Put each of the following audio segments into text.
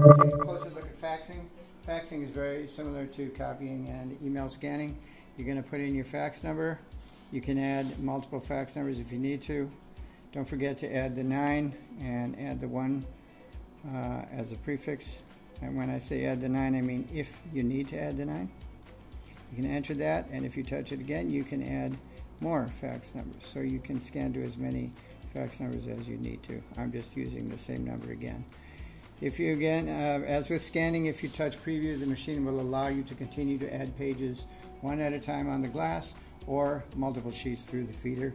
take a closer look at faxing. Faxing is very similar to copying and email scanning. You're going to put in your fax number. You can add multiple fax numbers if you need to. Don't forget to add the 9 and add the 1 uh, as a prefix. And when I say add the 9, I mean if you need to add the 9. You can enter that, and if you touch it again, you can add more fax numbers. So you can scan to as many fax numbers as you need to. I'm just using the same number again. If you again, uh, as with scanning, if you touch preview, the machine will allow you to continue to add pages one at a time on the glass or multiple sheets through the feeder.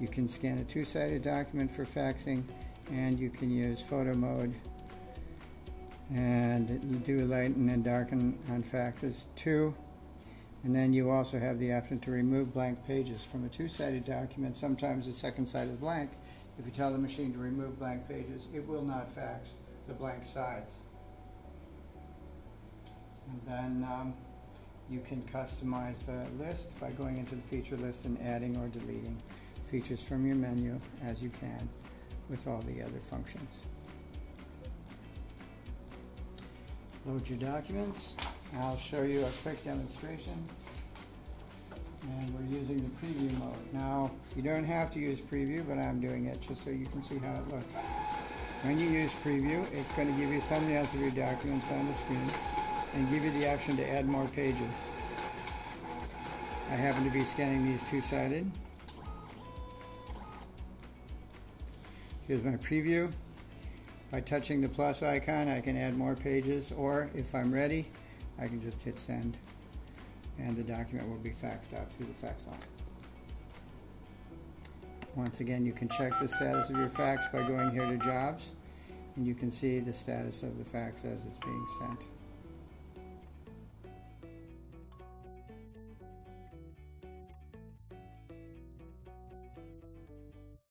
You can scan a two-sided document for faxing and you can use photo mode and do lighten and darken on factors 2 and then you also have the option to remove blank pages from a two-sided document. Sometimes the second side is blank. If you tell the machine to remove blank pages, it will not fax the blank sides. And then um, you can customize the list by going into the feature list and adding or deleting features from your menu as you can with all the other functions. Load your documents. I'll show you a quick demonstration. And we're using the preview mode. Now, you don't have to use preview, but I'm doing it just so you can see how it looks. When you use preview, it's going to give you thumbnails of your documents on the screen and give you the option to add more pages. I happen to be scanning these two-sided. Here's my preview. By touching the plus icon, I can add more pages, or if I'm ready, I can just hit send, and the document will be faxed out through the fax line. Once again, you can check the status of your fax by going here to Jobs, and you can see the status of the fax as it's being sent.